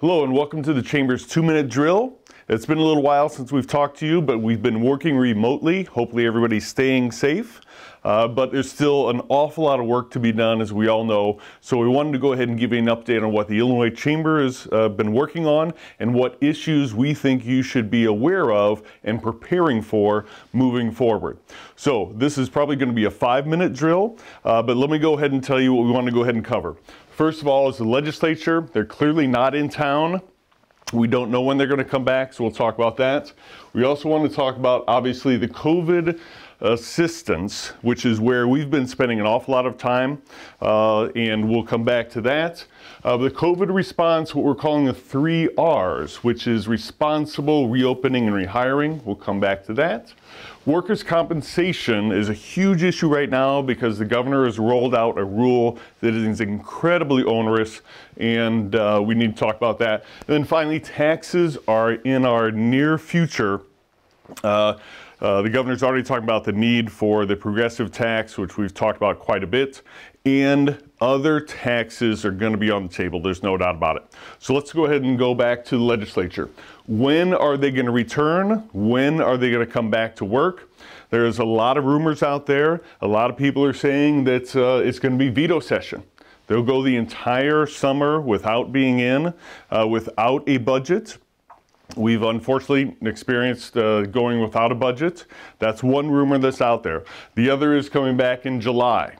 Hello and welcome to the Chamber's two minute drill. It's been a little while since we've talked to you, but we've been working remotely. Hopefully, everybody's staying safe. Uh, but there's still an awful lot of work to be done, as we all know. So, we wanted to go ahead and give you an update on what the Illinois Chamber has uh, been working on and what issues we think you should be aware of and preparing for moving forward. So, this is probably going to be a five minute drill, uh, but let me go ahead and tell you what we want to go ahead and cover. First of all, is the legislature. They're clearly not in town. We don't know when they're going to come back, so we'll talk about that. We also want to talk about, obviously, the COVID assistance, which is where we've been spending an awful lot of time, uh, and we'll come back to that. Uh, the COVID response, what we're calling the three R's, which is responsible, reopening, and rehiring. We'll come back to that. Workers' compensation is a huge issue right now because the governor has rolled out a rule that is incredibly onerous, and uh, we need to talk about that. And then finally, taxes are in our near future. Uh, uh, the governor's already talking about the need for the progressive tax, which we've talked about quite a bit, and other taxes are going to be on the table. There's no doubt about it. So let's go ahead and go back to the legislature. When are they going to return? When are they going to come back to work? There's a lot of rumors out there. A lot of people are saying that uh, it's going to be veto session. They'll go the entire summer without being in, uh, without a budget. We've unfortunately experienced uh, going without a budget. That's one rumor that's out there. The other is coming back in July.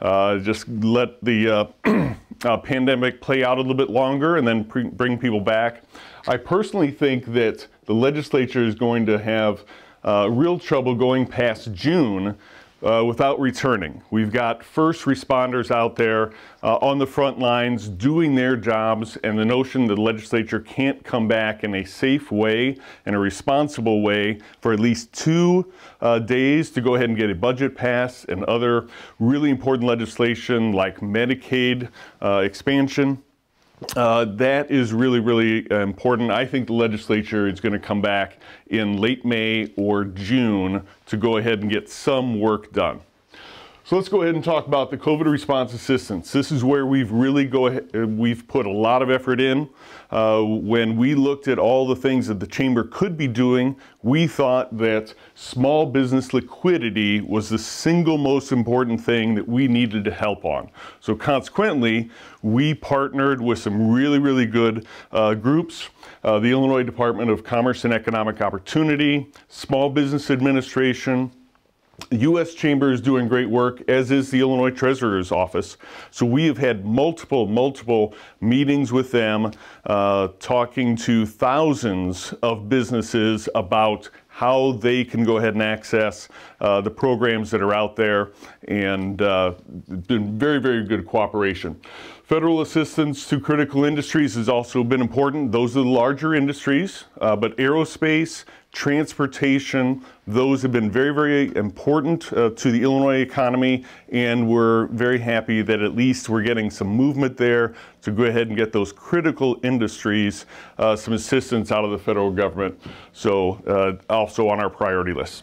Uh, just let the uh, uh pandemic play out a little bit longer and then bring people back. I personally think that the legislature is going to have uh, real trouble going past June uh, without returning. We've got first responders out there uh, on the front lines doing their jobs, and the notion that the legislature can't come back in a safe way and a responsible way for at least two uh, days to go ahead and get a budget passed and other really important legislation like Medicaid uh, expansion. Uh, that is really, really uh, important. I think the legislature is going to come back in late May or June to go ahead and get some work done. So let's go ahead and talk about the COVID response assistance. This is where we've really go ahead, we've put a lot of effort in. Uh, when we looked at all the things that the chamber could be doing, we thought that small business liquidity was the single most important thing that we needed to help on. So consequently, we partnered with some really, really good uh, groups. Uh, the Illinois Department of Commerce and Economic Opportunity, Small Business Administration, U.S. Chamber is doing great work, as is the Illinois Treasurer's Office. So we have had multiple, multiple meetings with them, uh, talking to thousands of businesses about how they can go ahead and access uh, the programs that are out there, and uh, been very, very good cooperation. Federal assistance to critical industries has also been important. Those are the larger industries, uh, but aerospace, transportation, those have been very, very important uh, to the Illinois economy, and we're very happy that at least we're getting some movement there to go ahead and get those critical industries uh, some assistance out of the federal government. So, uh, also on our priority list.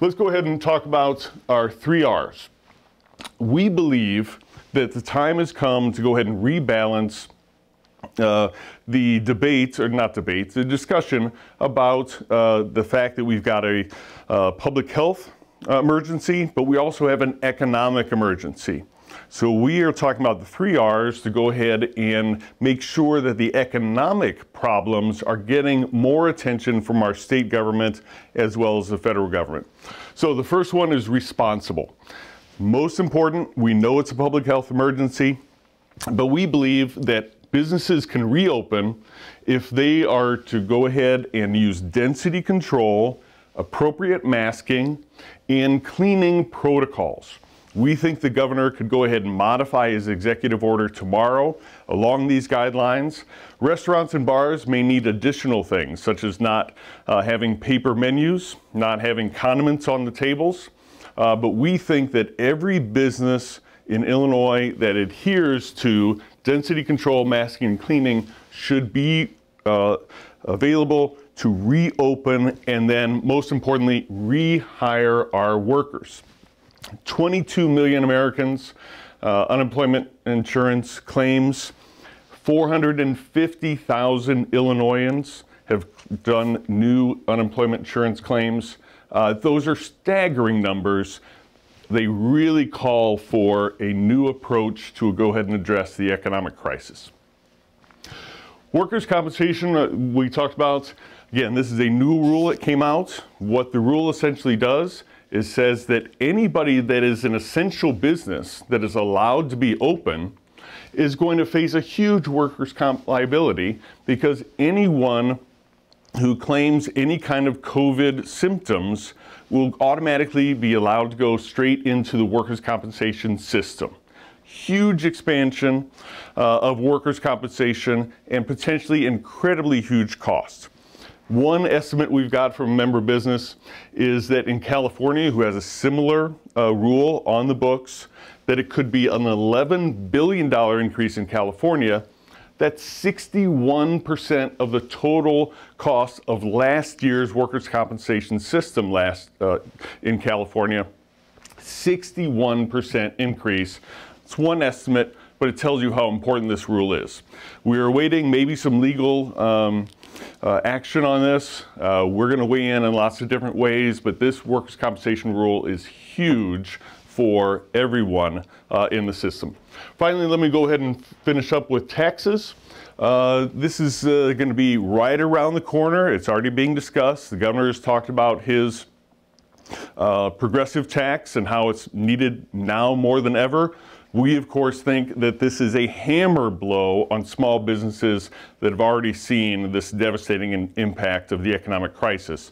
Let's go ahead and talk about our three R's. We believe that the time has come to go ahead and rebalance uh, the debate, or not debate, the discussion about uh, the fact that we've got a uh, public health emergency, but we also have an economic emergency. So we are talking about the three R's to go ahead and make sure that the economic problems are getting more attention from our state government as well as the federal government. So the first one is responsible. Most important, we know it's a public health emergency, but we believe that businesses can reopen if they are to go ahead and use density control, appropriate masking, and cleaning protocols. We think the governor could go ahead and modify his executive order tomorrow along these guidelines. Restaurants and bars may need additional things, such as not uh, having paper menus, not having condiments on the tables. Uh, but we think that every business in Illinois that adheres to density control, masking, and cleaning should be uh, available to reopen and then, most importantly, rehire our workers. 22 million Americans, uh, unemployment insurance claims, 450,000 Illinoisans have done new unemployment insurance claims. Uh, those are staggering numbers. They really call for a new approach to go ahead and address the economic crisis. Workers' compensation, uh, we talked about, again, this is a new rule that came out. What the rule essentially does is says that anybody that is an essential business that is allowed to be open is going to face a huge workers' comp liability because anyone who claims any kind of COVID symptoms will automatically be allowed to go straight into the workers' compensation system huge expansion uh, of workers' compensation and potentially incredibly huge costs. One estimate we've got from member business is that in California, who has a similar uh, rule on the books, that it could be an $11 billion increase in California. That's 61% of the total cost of last year's workers' compensation system last uh, in California. 61% increase it's one estimate, but it tells you how important this rule is. We are awaiting maybe some legal um, uh, action on this. Uh, we're going to weigh in in lots of different ways, but this workers' compensation rule is huge for everyone uh, in the system. Finally, let me go ahead and finish up with taxes. Uh, this is uh, going to be right around the corner. It's already being discussed. The governor has talked about his uh, progressive tax and how it's needed now more than ever. We, of course, think that this is a hammer blow on small businesses that have already seen this devastating impact of the economic crisis.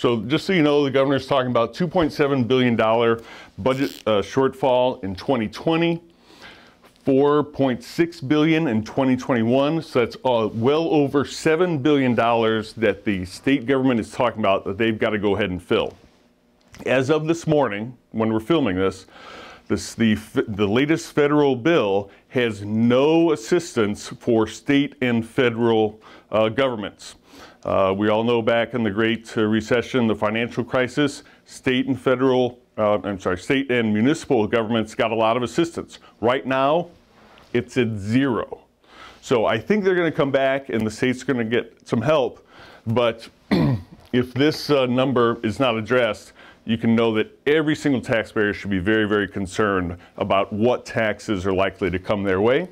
So just so you know, the governor is talking about $2.7 billion budget uh, shortfall in 2020. 4.6 billion in 2021 so that's uh, well over 7 billion dollars that the state government is talking about that they've got to go ahead and fill as of this morning when we're filming this this, the, the latest federal bill has no assistance for state and federal uh, governments. Uh, we all know back in the Great uh, Recession, the financial crisis, state and federal, uh, I'm sorry, state and municipal governments got a lot of assistance. Right now, it's at zero. So I think they're going to come back and the state's going to get some help. But if this uh, number is not addressed, you can know that every single taxpayer should be very, very concerned about what taxes are likely to come their way.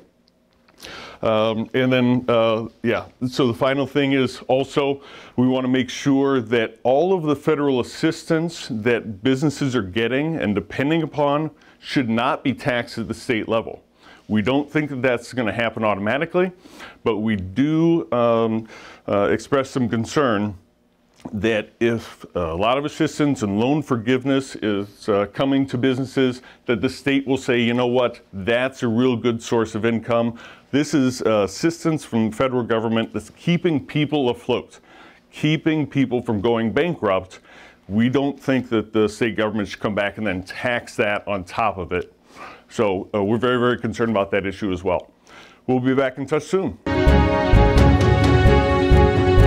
Um, and then, uh, yeah, so the final thing is also we want to make sure that all of the federal assistance that businesses are getting and depending upon should not be taxed at the state level. We don't think that that's going to happen automatically, but we do um, uh, express some concern that if a lot of assistance and loan forgiveness is uh, coming to businesses, that the state will say, you know what, that's a real good source of income. This is uh, assistance from the federal government that's keeping people afloat, keeping people from going bankrupt. We don't think that the state government should come back and then tax that on top of it. So uh, we're very, very concerned about that issue as well. We'll be back in touch soon.